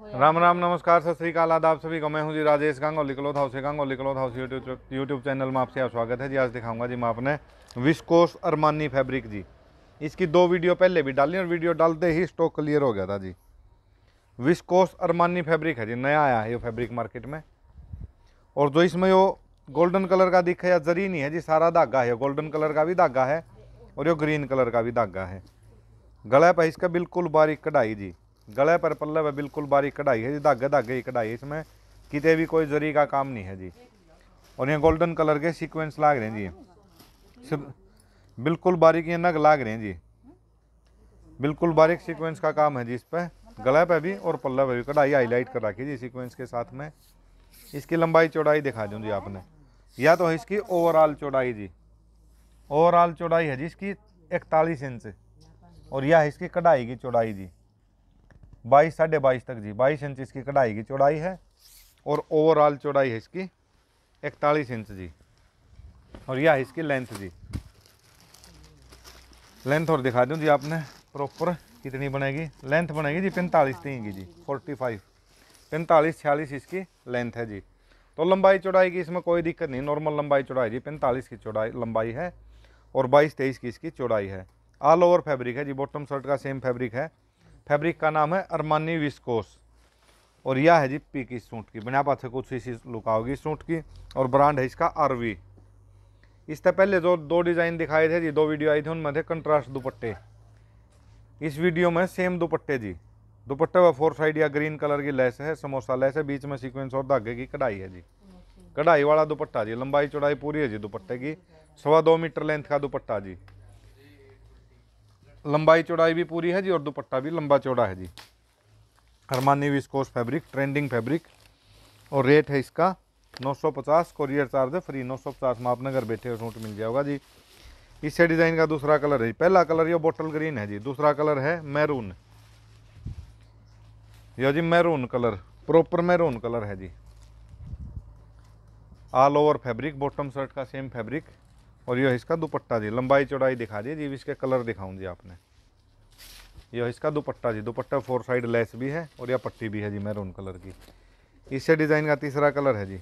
राम राम, नमस्कार, सत श्रीकाल आदाब सभी को। मैं हूँ जी राजेश गांगोली क्लोथ हाउस से Gangoli cloth house YouTube YouTube channel में आपसे स्वागत है जी। आज दिखाऊँगा जी मैं आपने विस्कोस अरमानी फैब्रिक जी। इसकी दो वीडियो पहले भी डाली और वीडियो डालते ही स्टॉक क्लियर हो गया था जी। विस्कोस अरमानी फैब्रिक है जी, नया आया है ये फैब्रिक मार्केट में। और जो इसमें यो गोल्डन कलर का दिखे या जरी नहीं है जी, सारा धागा है। गोल्डन कलर का भी धागा है और यो ग्रीन कलर का भी धागा है। गला पर इसका बिल्कुल बारीक कढ़ाई जी। गले पर पल्ले पर बिल्कुल बारीक कढ़ाई है जी, धागे धागे की कढ़ाई है इसमें। कितने भी कोई जरी का काम नहीं है जी। और ये गोल्डन कलर के सीक्वेंस लाग रहे हैं जी। बिल्कुल बारीक ये नग लाग रहे हैं जी। बिल्कुल बारीक सीक्वेंस का काम है जी इस पर गले पे भी और पल्ले पे भी कढ़ाई हाईलाइट कर रखी जी सीक्वेंस के साथ में। इसकी लंबाई चौड़ाई दिखा दूँ जी आपने। या तो इसकी ओवरऑल चौड़ाई जी। ओवरऑल चौड़ाई है जी इसकी इकतालीस इंच और यह इसकी कढ़ाई की चौड़ाई जी। बाईस, साढ़े बाईस तक जी। बाईस इंच इसकी कढ़ाई की चौड़ाई है और ओवरऑल चौड़ाई है इसकी इकतालीस इंच जी। और यह है इसकी लेंथ जी। लेंथ और दिखा दूँ जी आपने प्रॉपर कितनी बनेगी? लेंथ बनेगी जी पैंतालीस तीन की जी फोर्टी फाइव पैंतालीस, छियालीस इसकी लेंथ है जी। तो लंबाई चौड़ाई की इसमें कोई दिक्कत नहीं नॉर्मल लंबाई चौड़ाई जी, पैंतालीस की चौड़ाई लंबाई है और बाईस, तेईस की इसकी चौड़ाई है। ऑल ओवर फैब्रिक है जी बॉटम शर्ट का सेम फैब्रिक है। फैब्रिक का नाम है अरमानी विस्कोस। और यह है जी पी की सूट की। बिना पाथे कुछ इसी लुका होगी सूट की। और ब्रांड है इसका आरवी इससे पहले जो दो डिज़ाइन दिखाए थे जी दो वीडियो आई थी उनमें थे कंट्रास्ट दुपट्टे। इस वीडियो में सेम दुपट्टे जी। दुपट्टे व फोर साइड या ग्रीन कलर की लेस है समोसा लेस है बीच में सीक्वेंस और धागे की कढ़ाई है जी। कढ़ाई वाला दुपट्टा जी लंबाई चौड़ाई पूरी है जी दुपट्टे की। सवा दो मीटर लेंथ का दुपट्टा जी। लंबाई चौड़ाई भी पूरी है जी और दुपट्टा भी लंबा चौड़ा है जी। हरमानी विस्कोस फैब्रिक ट्रेंडिंग फैब्रिक और रेट है इसका 950 कोरियर चार्ज है फ्री 950 में आपने घर बैठे सूट मिल जाएगा जी। इससे डिज़ाइन का दूसरा कलर है पहला कलर ये बोटल ग्रीन है जी। दूसरा कलर है मैरून ये जी maroon colour proper maroon colour है जी। All over fabric bottom shirt का सेम फैब्रिक और यह इसका दुपट्टा जी, लंबाई चौड़ाई दिखा दी, जी, इसके कलर दिखाऊँ जी आपने। यह इसका दुपट्टा जी, दुपट्टा फोर साइड लेस भी है और यह पट्टी भी है जी मैरून कलर की। इससे डिज़ाइन का तीसरा कलर है जी।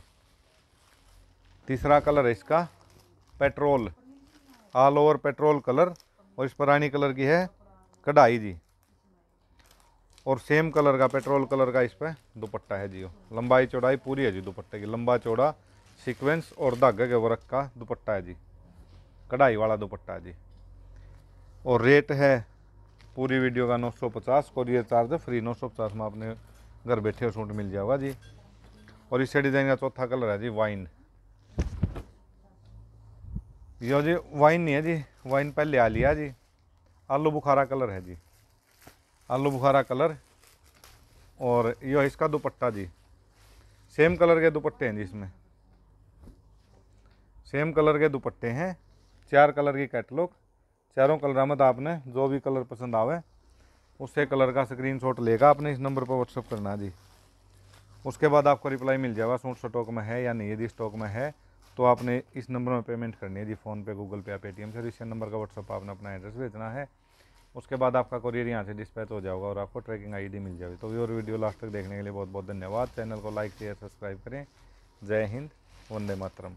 तीसरा कलर है इसका petrol all over petrol colour और इस पर रानी कलर की है कढ़ाई जी। और सेम कलर का पेट्रोल कलर का इस पर दुपट्टा है जी। लंबाई चौड़ाई पूरी है जी दुपट्टे की, लंबा चौड़ा सीक्वेंस और धागे के वर्क का दुपट्टा है जी। कढ़ाई वाला दुपट्टा जी। और रेट है पूरी वीडियो का 950 कोरियर चार्ज फ्री 950 में आपने घर बैठे सूट मिल जाएगा जी। और इससे डिज़ाइन का चौथा कलर है जी, वाइन। यो जी, वाइन नहीं है जी, वाइन पहले आ लिया जी। आलू बुखारा कलर है जी। आलू बुखारा कलर। और यो इसका दुपट्टा जी। सेम कलर के दुपट्टे हैं जी इसमें। सेम कलर के दुपट्टे हैं। चार कलर की कैटलॉग, चारों कलर में आपने, जो भी कलर पसंद आवे, उससे कलर का स्क्रीनशॉट लेगा आपने इस नंबर पर व्हाट्सअप करना जी। उसके बाद आपको रिप्लाई मिल जाएगा, सूट स्टॉक में है या नहीं, यदि स्टॉक में है तो आपने इस नंबर में पेमेंट करनी है जी, फ़ोन पे, गूगल पे या पेटीएम से। इस नंबर का व्हाट्सअप आपने अपना एड्रेस भेजना है। उसके बाद आपका कोरियर यहाँ से डिस्पैच हो जाएगा और आपको ट्रैकिंग आईडी मिल जाएगी। तो और वीडियो लास्ट तक देखने के लिए बहुत बहुत धन्यवाद। चैनल को लाइक शेयर सब्सक्राइब करें। जय हिंद, वंदे मातरम।